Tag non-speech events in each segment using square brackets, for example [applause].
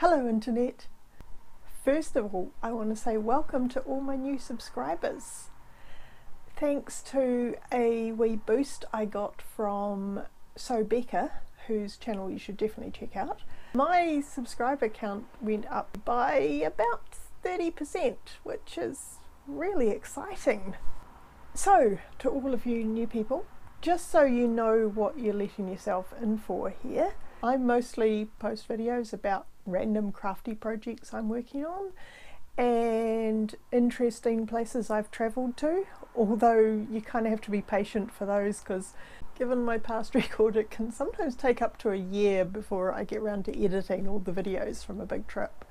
Hello Internet! First of all, I want to say welcome to all my new subscribers. Thanks to a wee boost I got from Sew Becca, whose channel you should definitely check out, my subscriber count went up by about 30%, which is really exciting. So, to all of you new people, just so you know what you're letting yourself in for here, I mostly post videos about random crafty projects I'm working on and interesting places I've travelled to, although you kind of have to be patient for those because given my past [laughs] record it can sometimes take up to a year before I get around to editing all the videos from a big trip.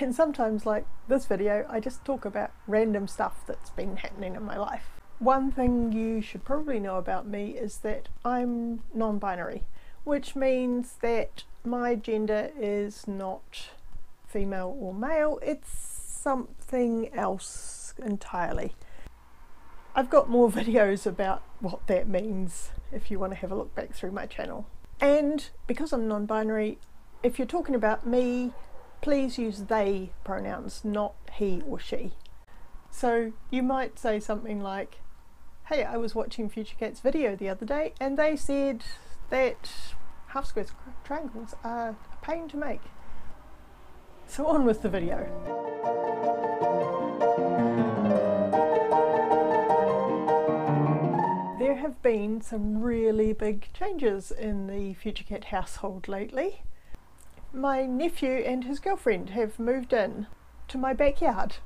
And sometimes like this video I just talk about random stuff that's been happening in my life. One thing you should probably know about me is that I'm non-binary, which means that my gender is not female or male, it's something else entirely. I've got more [laughs] videos about what that means if you want to have a look back through my channel. And because I'm non-binary, if you're talking about me, please use they pronouns, not he or she. So you might say something like, hey, I was watching Future Cat's video the other day and they said that half square triangles are a pain to make. So on with the video. There have been some really big changes in the Future Cat household lately. My nephew and his girlfriend have moved in to my backyard.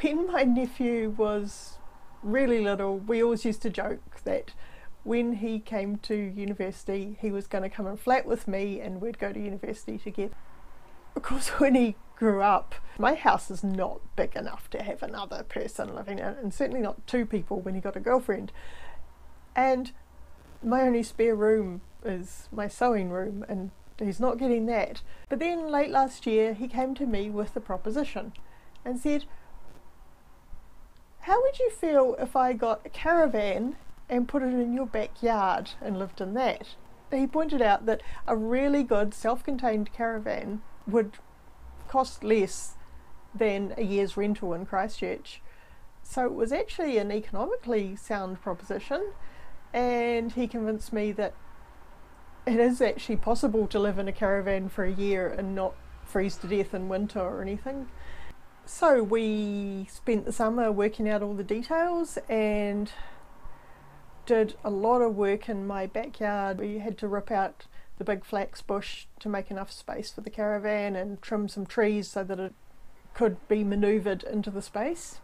When my nephew was really little, we always used to joke that when he came to university, he was going to come and flat with me and we'd go to university together. Of course, [laughs] when he grew up, my house is not big enough to have another person living in it, and certainly not two people when he got a girlfriend. And my only spare room is my sewing room, and he's not getting that. But then late last year, he came to me with the proposition and said, How would you feel if I got a caravan and put it in your backyard and lived in that. He pointed out that a really good self-contained caravan would cost less than a year's rental in Christchurch. So it was actually an economically sound proposition and he convinced me that it is actually possible to live in a caravan for a year and not freeze to death in winter or anything. So we spent the summer working out all the details and did a lot of work in my backyard. We had to rip out the big flax bush to make enough space for the caravan and trim some trees so that it could be manoeuvred into the space.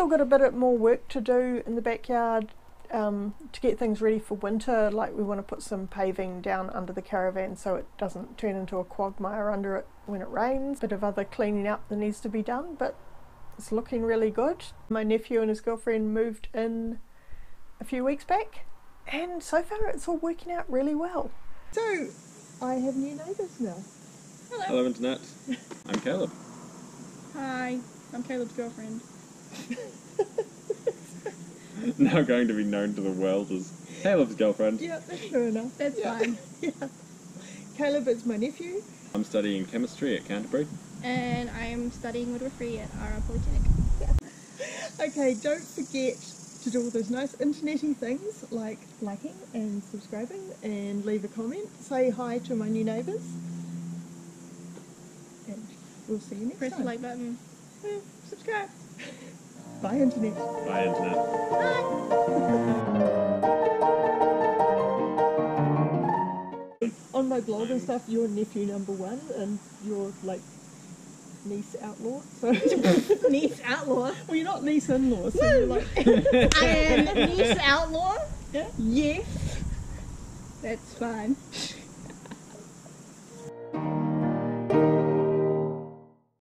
Still got a bit of more work to do in the backyard um, to get things ready for winter. Like we want to put some paving down under the caravan so it doesn't turn into a quagmire under it when it rains. Bit of other cleaning up that needs to be done, but it's looking really good. My nephew and his girlfriend moved in a few weeks back, and so far it's all working out really well. So I have new neighbours now. Hello, Internet. I'm Caleb. Hi, I'm Caleb's girlfriend. [laughs] now going to be known to the world as Caleb's girlfriend. Yeah, that's fair enough. That's Yeah. fine. [laughs] Yeah. Caleb is my nephew. I'm studying chemistry at Canterbury. And I'm studying midwifery at Ara Polytechnic. [laughs] Okay, don't forget to do all those nice internety things like liking and subscribing and leave a comment. Say hi to my new neighbours. And we'll see you next time. Press the like button. Uh, subscribe. Bye, Internet. Bye, Internet. Bye. On my blog and stuff, you're nephew number one and you're like niece outlaw. So [laughs] niece outlaw. well, you're not niece in-law, so you're like [laughs] I am niece outlaw. Yeah. Yes. That's fine.